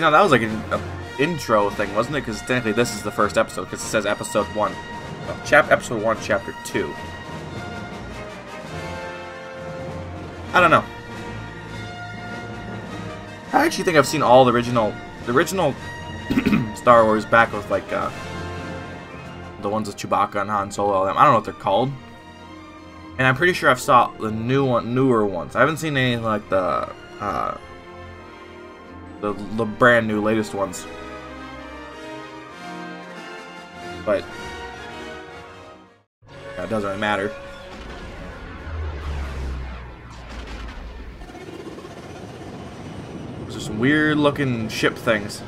See, now that was like an intro thing, wasn't it? Because technically this is the first episode, because it says episode 1. Well, chap episode 1, chapter 2. I don't know. I actually think I've seen all the original, the original Star Wars back with like uh, the ones with Chewbacca and Han Solo. Them. I don't know what they're called, and I'm pretty sure I've saw the new one, newer ones. I haven't seen any like the uh, the the brand new latest ones, but it doesn't really matter. Those are some weird looking ship things.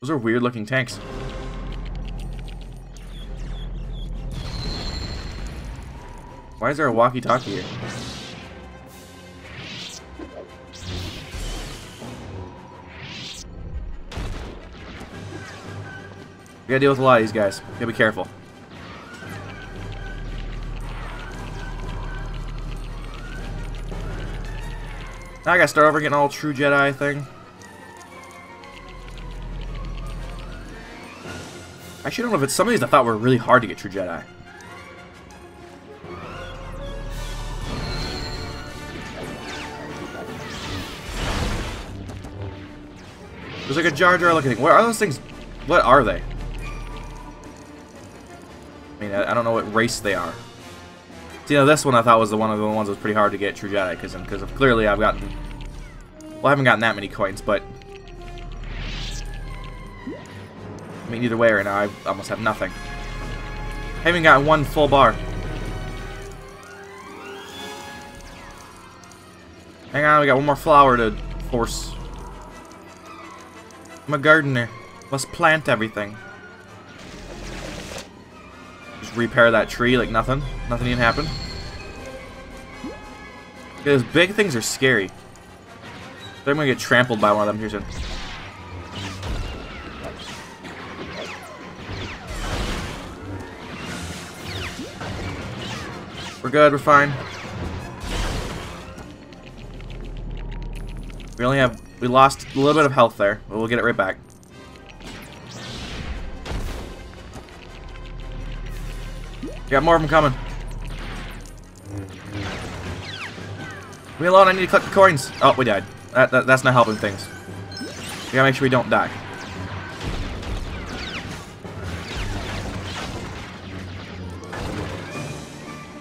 Those are weird looking tanks. Why is there a walkie-talkie here? We gotta deal with a lot of these guys. Gotta be careful. Now I gotta start over getting all true Jedi thing. Actually, I don't know if it's some of these I thought were really hard to get true Jedi. There's like a Jar Jar looking thing. What are those things? What are they? I mean, I, I don't know what race they are. See, know, this one I thought was the one of the ones that was pretty hard to get True Jedi, because because clearly I've gotten... Well, I haven't gotten that many coins, but... I mean, either way right now, I almost have nothing. I haven't gotten one full bar. Hang on, we got one more flower to force. I'm a gardener. Must plant everything. Just repair that tree like nothing. Nothing even happened. Those big things are scary. I'm gonna get trampled by one of them here soon. We're good, we're fine. We only have, we lost a little bit of health there, but we'll get it right back. Got more of them coming. Me alone, I need to collect the coins. Oh, we died. That, that, that's not helping things. We gotta make sure we don't die.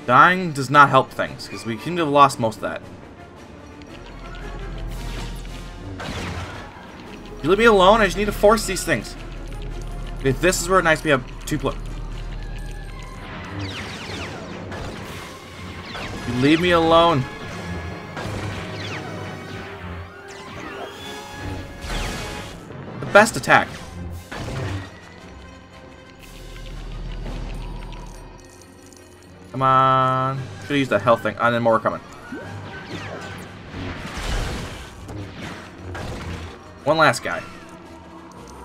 Dying does not help things, because we seem to have lost most of that. You leave me alone, I just need to force these things. If this is where it nice we have two pl- You leave me alone. The best attack. Come on. Should've used that health thing. And then more coming. One last guy.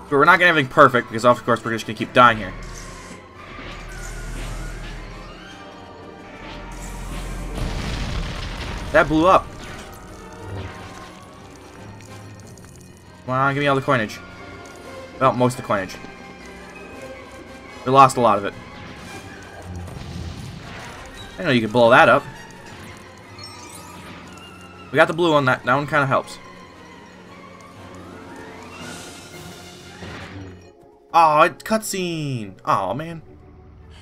But we're not getting anything perfect, because of course we're just gonna keep dying here. That blew up. Come on, give me all the coinage. Well, most of the coinage. We lost a lot of it. I know you could blow that up. We got the blue one. That, that one kind of helps. Oh, it cutscene. Oh man.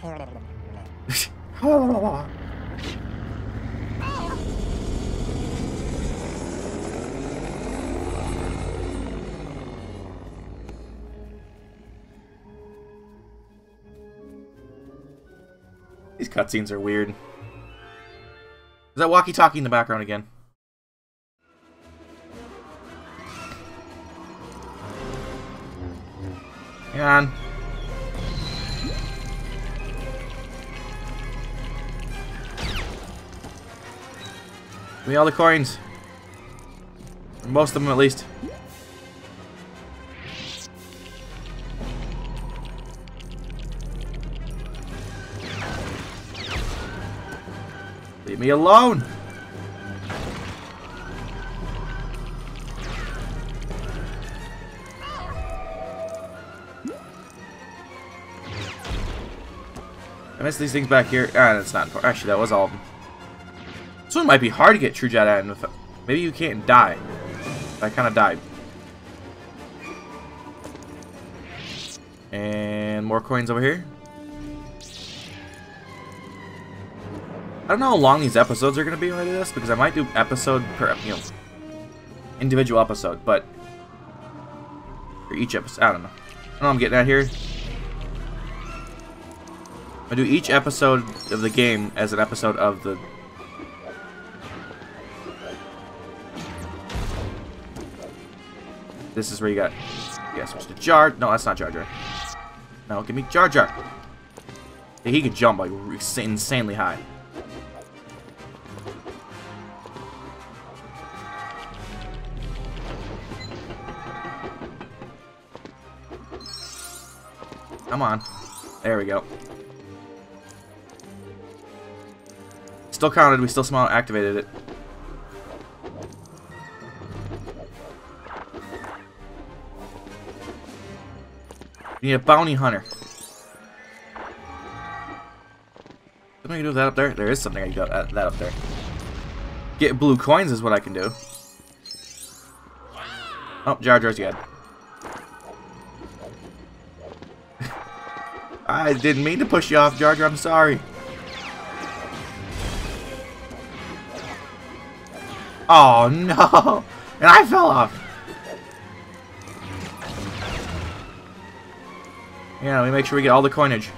These cutscenes are weird. Is that walkie-talkie in the background again? On. Give me all the coins. Most of them, at least. Leave me alone! Missed these things back here. Ah, that's not important. Actually, that was all of them. This one might be hard to get true jet in. Maybe you can't die. I kind of died. And more coins over here. I don't know how long these episodes are going to be when I do this, because I might do episode per, you know, individual episode, but for each episode, I don't know. I don't know I'm getting at here. I do each episode of the game as an episode of the This is where you got Yeah, switch to Jar. No, that's not Jar Jar. No, give me Jar Jar. Yeah, he can jump like insanely high. Come on. There we go. Still counted, we still somehow activated it. We need a bounty hunter. Something I can do with that up there? There is something I can do that up there. Get blue coins is what I can do. Oh, Jar Jar's dead. I didn't mean to push you off, Jar Jar. I'm sorry. Oh, no. And I fell off. Yeah, me make sure we get all the coinage.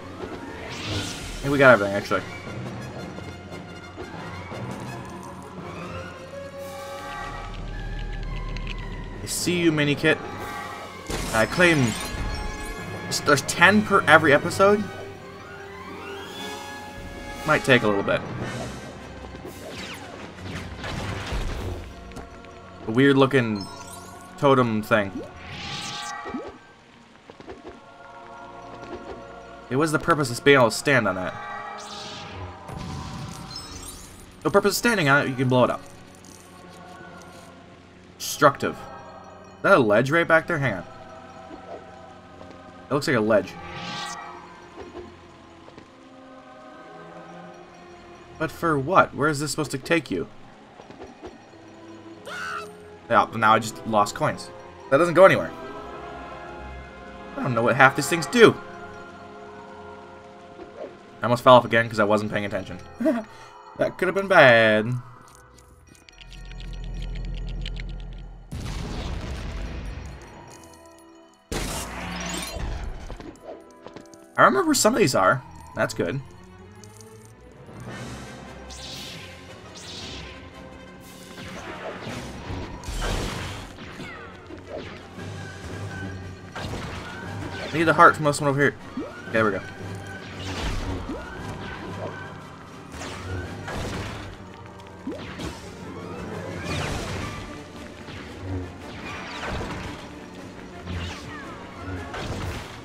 I we got everything, actually. I see you, mini kit. I claim there's 10 per every episode. Might take a little bit. Weird looking totem thing. It was the purpose of being able to stand on that. The purpose of standing on it, you can blow it up. Destructive. Is that a ledge right back there? Hang on. It looks like a ledge. But for what? Where is this supposed to take you? Yeah, now I just lost coins. That doesn't go anywhere. I don't know what half these things do. I almost fell off again because I wasn't paying attention. that could have been bad. I remember some of these are. That's good. Need the heart from this one over here. Okay, there we go.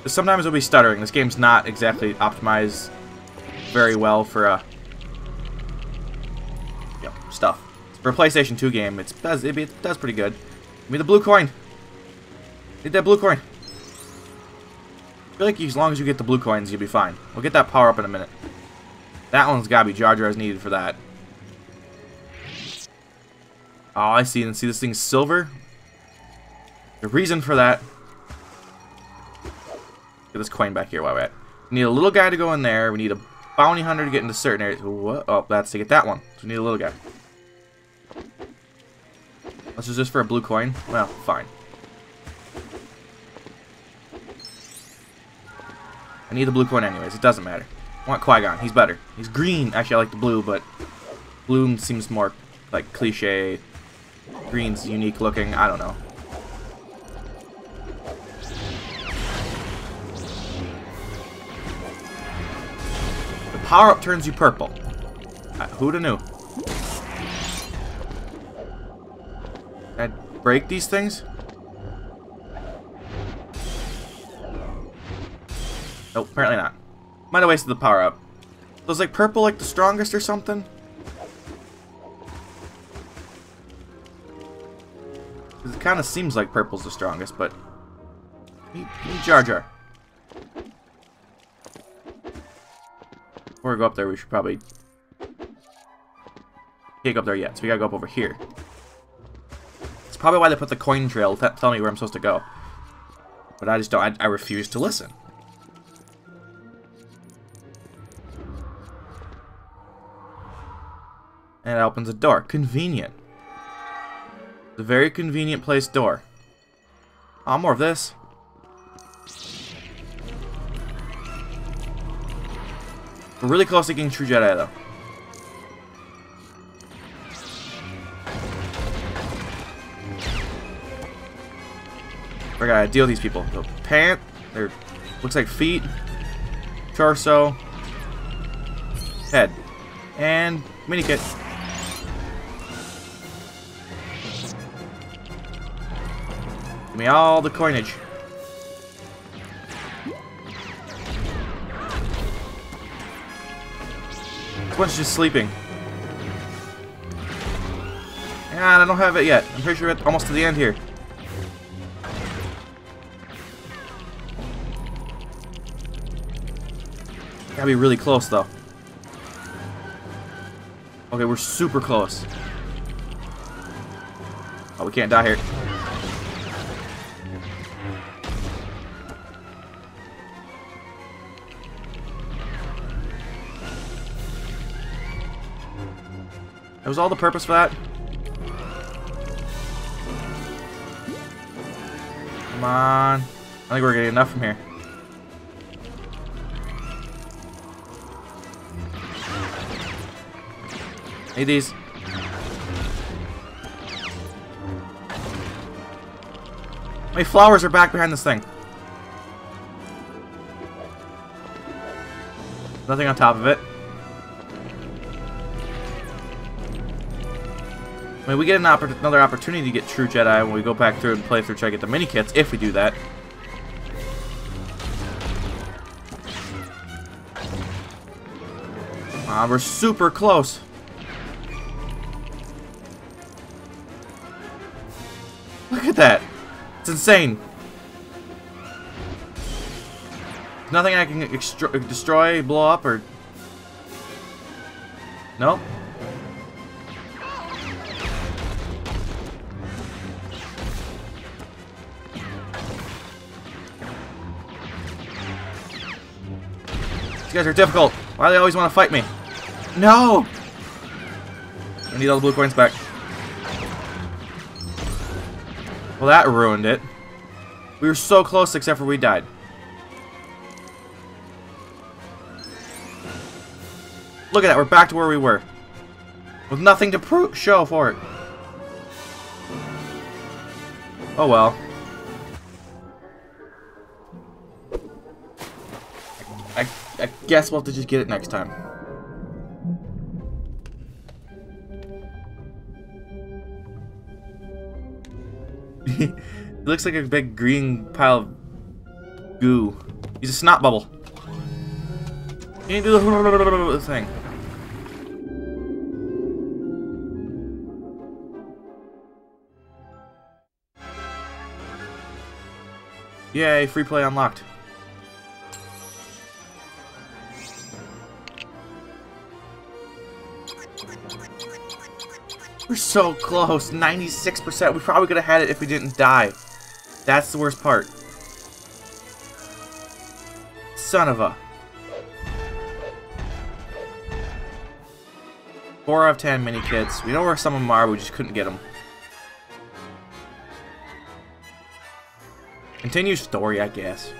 sometimes it'll be stuttering. This game's not exactly optimized very well for uh, stuff. For a PlayStation 2 game, it does it, does pretty good. Give me the blue coin. Need that blue coin. Feel like as long as you get the blue coins, you'll be fine. We'll get that power up in a minute. That one's gotta be Jar Jar's needed for that. Oh, I see. And see this thing's silver? The reason for that Get this coin back here while we're at. We need a little guy to go in there. We need a bounty hunter to get into certain areas. What? Oh, that's to get that one. So we need a little guy. This is just for a blue coin? Well, fine. I need the blue coin anyways. It doesn't matter. I want Qui-Gon. He's better. He's green. Actually, I like the blue, but blue seems more like cliche. Green's unique looking. I don't know. The power-up turns you purple. Uh, who'da knew? Can I break these things? Nope, apparently not. Might have wasted the power up. Was like purple like the strongest or something? It kind of seems like purple's the strongest, but... Jar Jar. Before we go up there, we should probably... Can't go up there yet, so we gotta go up over here. It's probably why they put the coin trail telling me where I'm supposed to go. But I just don't. I, I refuse to listen. And it opens a door. Convenient. It's a very convenient place door. Oh, more of this. We're really close to getting True Jedi, though. I gotta deal with these people. The pant, their looks like feet, torso, head, and mini kit. Give me all the coinage. This one's just sleeping. And I don't have it yet. I'm pretty sure it's almost to the end here. Gotta be really close, though. Okay, we're super close. Oh, we can't die here. That was all the purpose for that? Come on. I think we're getting enough from here. Need these. My flowers are back behind this thing. Nothing on top of it. I mean, we get an oppor another opportunity to get True Jedi when we go back through and play through try to get the mini kits, if we do that. Ah, we're super close. Look at that. It's insane. Nothing I can destroy, blow up, or... Nope. These guys are difficult. Why do they always want to fight me? No! I need all the blue coins back. Well, that ruined it. We were so close, except for we died. Look at that, we're back to where we were. With nothing to show for it. Oh well. Guess we'll have to just get it next time. it looks like a big green pile of goo. He's a snot bubble. You do the thing? Yay, free play unlocked. We're so close. 96%. We probably could have had it if we didn't die. That's the worst part. Son of a... 4 out of 10 mini kits. We know where some of them are, we just couldn't get them. Continue story, I guess.